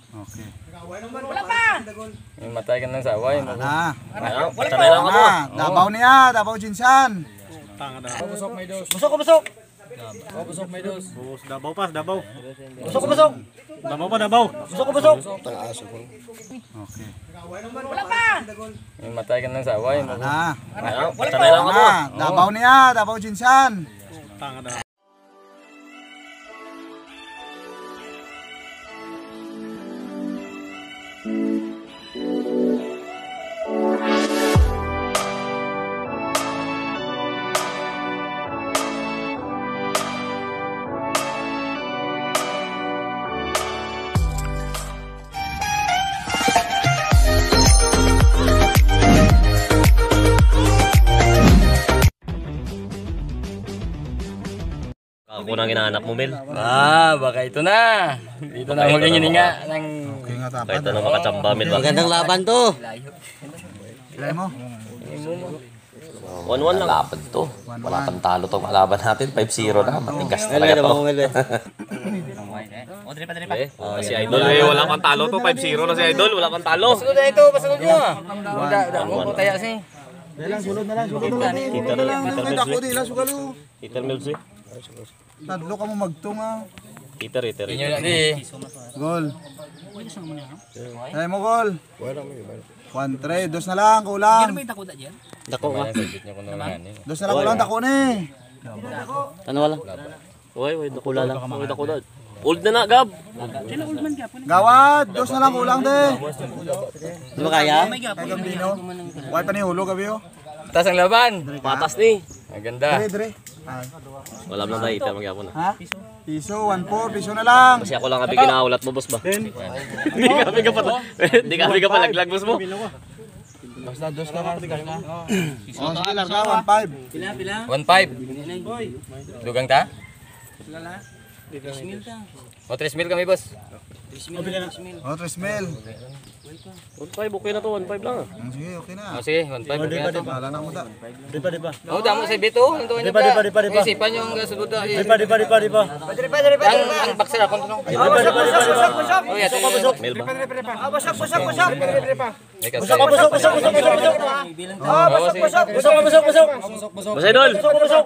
Okay. Wala pa! Matay ka ng saway. Wala na. Wala lang ako. Na. Dabaw niya. Dabaw Jinsan. Busok ko busok! Dabaw pa, dabaw. Busok ko busok! Dabaw pa, dabaw. Busok ko busok! Okay. Wala pa! Matay ka ng saway. Wala na. Ayaw, Wala sanay lang ako. Na. Dabaw niya. Dabaw Jinsan. Tanga daw. Ako nang hinahanap mo, Mel. Ah, baka ito na. Dito na huling hininga ng Okay nga Kahit tapad. ano makachamba, Mel? Magandang laban to! Ilay mo. 1-1 lang. Laban to. Wala pang talo tong kalaban natin. 5-0 na. Matigas talaga to. Eh, ah, si Idol eh, wala pang talo to. 5-0 na si Idol. Wala pang talo. Sunod na ito, pasunod nyo. Wala, wala mo taya si. Sulod na lang. Sulod na lang. Sulod na lang. May dako di lang sugalo. Peter Mills eh. Tadlo ka mo magtunga. Peter, Peter. Inyo na di. Gol. Ay mo gol. 1-3. Dos na lang. Kulang. Dako ka. Sabit nyo kung naman. Dos na lang kulang. Dako ni. Ano wala? Uy, uy, dako lang. Uy, dako na. Old na na, Gab. Gawad. Dos na lang kulang de. Di ba kaya? Kay Gambino. Why pa ni hulo gabi oh. Taas ang laban. Patas ni. Maganda. Dre dre. Wala na tayo. Ito magyapon na. Ha? Piso 1-4. Piso na lang. Kasi ako lang abi kinaulat mo, boss ba? Hindi ka abi ka pa. Hindi ka abi ka pa laglag, boss mo. Basta dos ka lang. Oh, sige lang ka. 1-5. 1-5. Dugang ta? O, 3 mil kami, boss. Oh, 3 mil. 1.5, okay na to. 1.5 lang. ah. Oh, Sige, okay na. O, sige, 1-5. Okay na to. Bahala na mo ta. O, damo sa bito. Ito nyo ka. Isipan nyo ang gasulod. Diba, diba, diba, diba. Ang, ang boxer ako. Oh, yeah, ito. Mel ba? May kasi. Busok, busok, busok, busok, busok. Oh, busok, busok, busok, busok, busok. Boss Idol!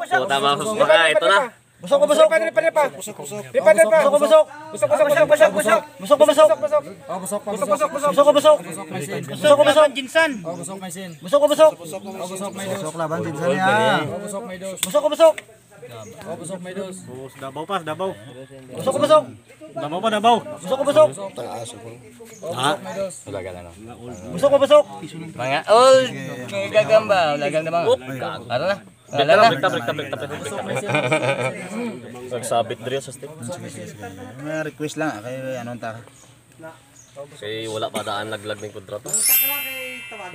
So, tama, boss baka. Ito na. Busok ko busok! Ripa ripa! Busok busok! Ripa ripa! Busok ko busok! Busok busok busok busok busok! Busok ko busok! Busok busok busok busok! Busok ko busok! Busok ko busok! Jinsan! Busok ko busok! Busok laban din sa niya. Busok ko busok! Dabaw pa, dabaw. Busok ko busok! Dabaw pa, dabaw. Busok ko busok! Wala ka lang. no? Busok ko busok! Mga old gagamba. Wala ka naman. Ano na? Wala ta, balik ta, balik ta. Nagsabit diri sa stick. May request lang ah, kay anong ta. Kasi wala pa daan laglag ng kontrata.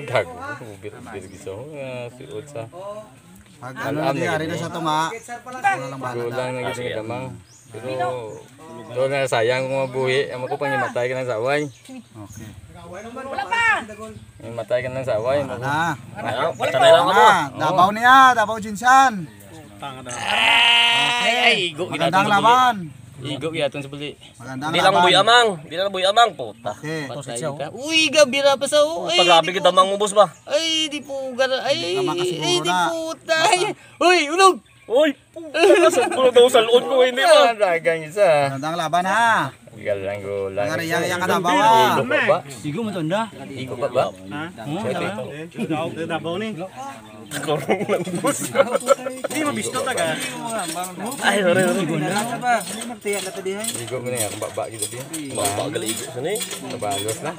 Gago. Ubir, ubir giso. Si Utsa. Pag ano na nangyari na sa tunga, wala lang bahala. Kulang na gito nga damang. Pero doon na sayang kung mabuhi. Amo ko pang imatay ka ng saway. Okay. Imatay ka ng saway. Na. Ayaw, sanay lang ako. Na. Dabaw niya. Dabaw Jinsan. Ay, ay, igo. Magandang laban. Igo sa buli. Magandang Di lang buy amang. Di lang buy amang. Puta. Okay. Ka. Uy, gabira pa sa Ay, Pagabi kita damang mo, boss ba? ay, di po gara. Ay, ay, di na. puta. Uy, ulog. Uy, puta. Pulo daw sa loon ko, hindi ba? Dagang isa. Magandang laban ha. Galang yang yang kadabaw ah. Igo pa ba? Igo mo tonda! Igo pa ba? Dabaw, dabaw ni. Kurong lang, boss. Hindi mabisto taga. Ay, sorry, sorry. Igo mo na yan. Baba gitu din. Bagal igo sa ni. Nabalos na.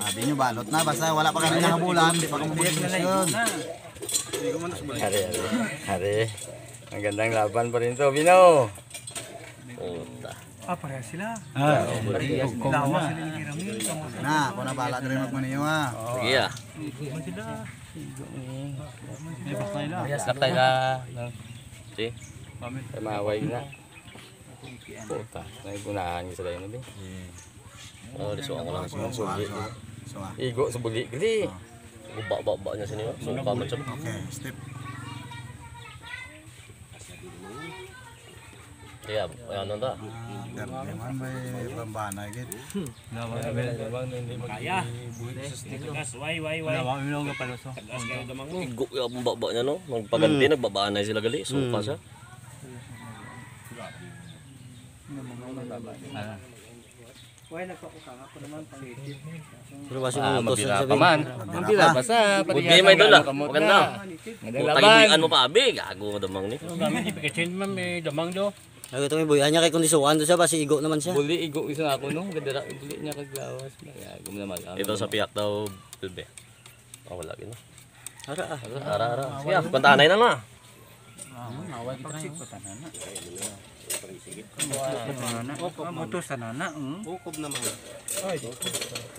Sabi nyo balot na. Basta wala pa kami nakabulan. Di pa kami mag-desisyon. Hari, hari. Hari. Ang gandang laban pa rin to, Bino. Puta. Na, kung na bala na rin magmaniyo ha. Sige ah. Laktay na. Sige. Ay, maaway na. Puta. Naipunahan ko sa layo na, Bin. Oh, disuwa ko lang sa mga sugi. So ah. Igo sa buli. Gali. Baba-baba niya sini. Suka man siya. Okay, step. Kaya, ano na. Naman may pambana gid. Kaya. Tagas, way, way, way. Tagas kayo damang mo. Igo yung baba niya, no? Magpaganti, nagbabaan na sila gali. Supa siya. Pero kasi Ah, utos mabira sabi. pa man. Mabira pa sa game, idol, ah. Maganda. Laban. mo pa, abi. Gago ka damang ni. Gamit di pikachin man may damang do. Ay ito may buyan niya kay kondisuan do siya basi igo naman siya. Buli, igo isa ako no. Ganda ra, buli niya kaglawas. Kaya gumna mag. Ito sa piyak daw, bebe. Oh, wala. Ara ah. Ara, ara. Sige, pantanay na na.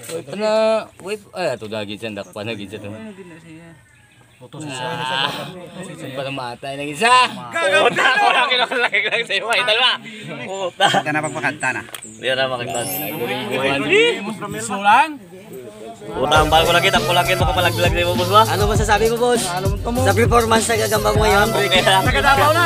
Uy, pana, uy, ay ato dagi siya dak pa nagid siya to. Utos siya. Para matay ng isa. Puta, lang sa. Idol ba? Puta. Kita na pagpakanta na. Hindi na. Gusto lang. Puta, ang bal ko lagi. Tako lagi ito kapalaglag na yung boss ba? Ano masasabi mo boss? Sa performance sa gagamba mo ngayon? Okay lang. Nagadabaw na.